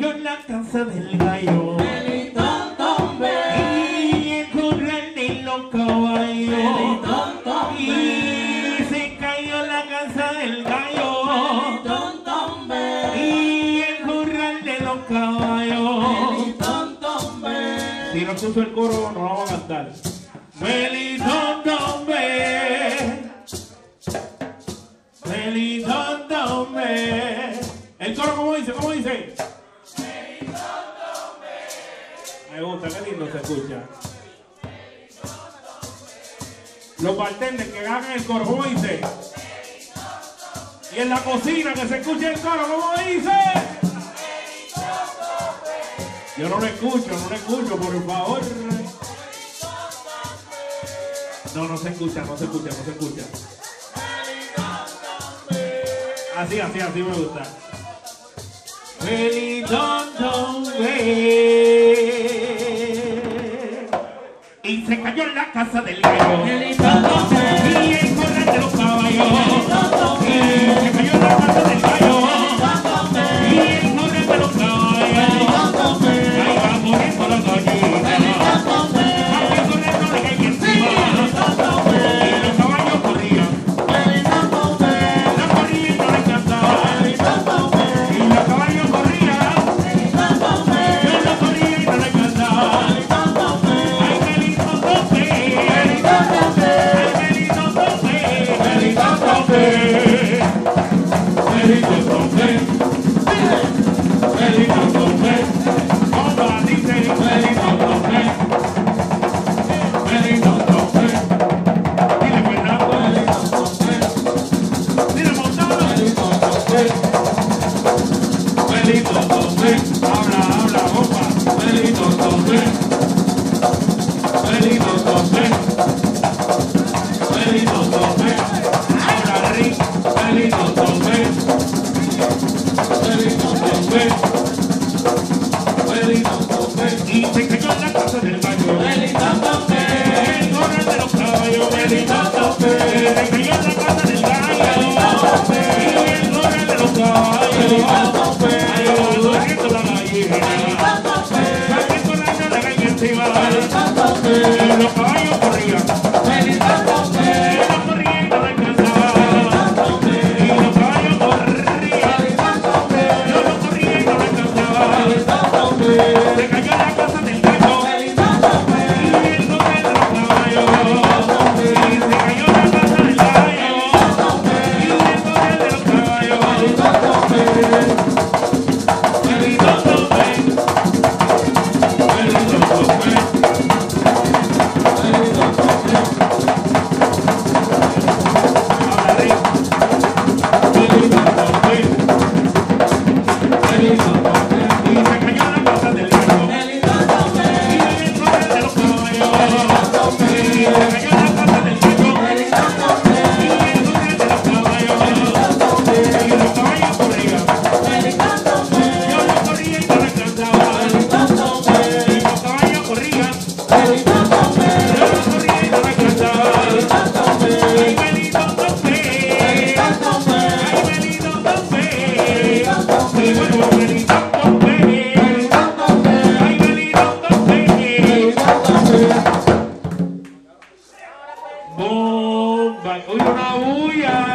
yo en la casa del gallo. Y el corral de Y el corral de los caballos. Si no puso el coro, no vamos a cantar. Melitón Tombe. Melitón Tombe. El coro, ¿cómo dice? ¿Cómo dice? nos escucha. Los bartenders que hagan el coro, dice? Y en la cocina que se escuche el coro, ¿cómo dice? Yo no lo escucho, no lo escucho, por favor. No, no se escucha, no se escucha, no se escucha. Así, así, así me gusta. Feliz casa del gallo. y se cayó la casa del baño. El gorro de los caballos. Se. El gorro de los gallina. Uy, una bulla.